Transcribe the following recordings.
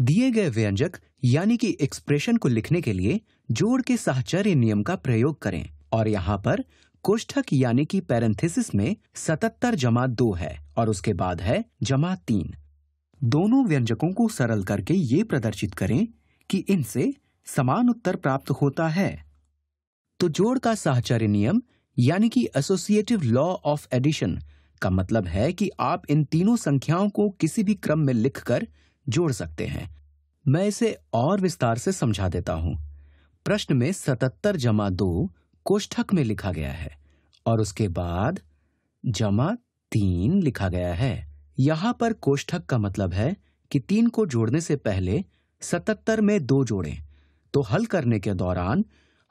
दिए गए व्यंजक, यानी कि एक्सप्रेशन को लिखने के लिए, जोड़ के साहचर्य नियम का प्रयोग करें। और यहाँ पर, कोष्ठक यानी कि पैरेंथेसिस में सतहत्तर जमा दो है, और उसके बाद है जमा तीन। दोनों व्यंजकों को सरल करके ये प्रदर्शित करें कि इनसे समान उत्तर प्राप्त होता है। तो जोड़ का साहचर्य नियम, यानी कि एसोसिएटिव लॉ ऑफ़ एडिशन का मतलब है कि आप इन तीनों संख्याओं को किसी भी क्रम में लिखकर जोड़ सकते हैं। मैं इसे और विस्तार से समझा देता हूँ। प्रश्न में सतहत्तर जमा दो कोष्ठक में लिखा गया है और उसके बाद जमा तीन लिखा गया है। यहाँ पर कोष्ठक का मतलब है कि तीन को जोड़ने से पहले सतहत्तर में दो जोड़ें। तो हल करने के दौरान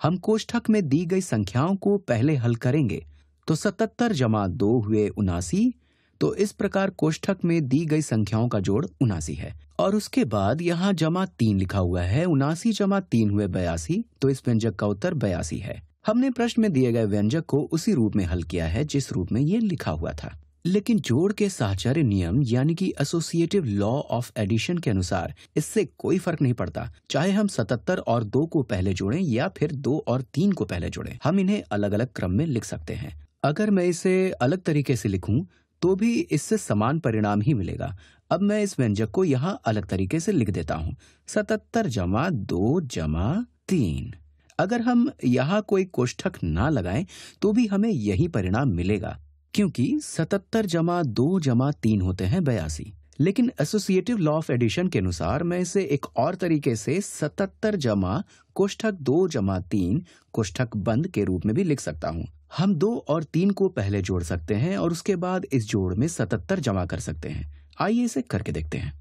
हम कोष्ठक में दी गई संख्याओं को पहले हल करेंगे। तो सतहत्तर जमा दो हुए उनासी तो इस प्रकार कोष्ठक में दी गई संख्याओं का जोड़ उनासी है। और उसके बाद यहाँ जमा तीन लिखा हुआ है, उनासी जमा तीन हुए बयासी तो इस व्यंजक का उत्तर बयासी है। हमने प्रश्न में दिए गए व्यंजक को उसी रूप में हल किया है, जिस रूप में ये लिखा हुआ था। लेकिन जोड़ के साहचर्य नियम, यानी कि एसोसिएटिव लॉ ऑफ़ एडिशन के अनुसार, इससे कोई फ़र्क नहीं पड़ता। चाहे हम सतहत्तर और दो को पहले जोड़ें, या फिर दो और तीन को पहले जोड़ें, हम इन्हें अलग अलग क्रम में लिख सकते हैं। अगर मैं इसे अलग तरीके से लिखूं तो भी इससे समान परिणाम ही मिलेगा। अब मैं इस व्यंजक को यहाँ अलग तरीके से लिख देता हूँ। सतहत्तर जमा दो जमा तीन। अगर हम यहाँ कोई कोष्ठक ना लगाएँ तो भी हमें यही परिणाम मिलेगा, क्योंकि सतहत्तर जमा दो जमा तीन होते हैं बयासी। लेकिन एसोसिएटिव लॉ ऑफ़ एडिशन के अनुसार मैं इसे एक और तरीके से सतहत्तर जमा कोष्ठक दो जमा तीन कोष्ठक बंद के रूप में भी लिख सकता हूँ। हम दो और तीन को पहले जोड़ सकते हैं और उसके बाद इस जोड़ में सतहत्तर जमा कर सकते हैं। आइए इसे करके देखते हैं।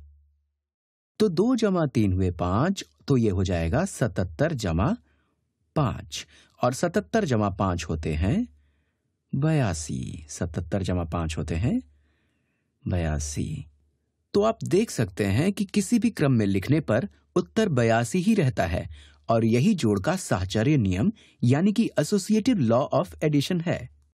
तो दो जमा तीन हुए पाँच तो ये हो जाएगा सतहत्तर जमा पाँच। और सतहत्तर जमा पाँच होते हैं बयासी। सतहत्तर जमा पाँच होते हैं बयासी। तो आप देख सकते हैं कि किसी भी क्रम में लिखने पर उत्तर बयासी ही रहता है और यही जोड़ का साहचर्य नियम, यानी कि एसोसिएटिव लॉ ऑफ़ एडिशन है।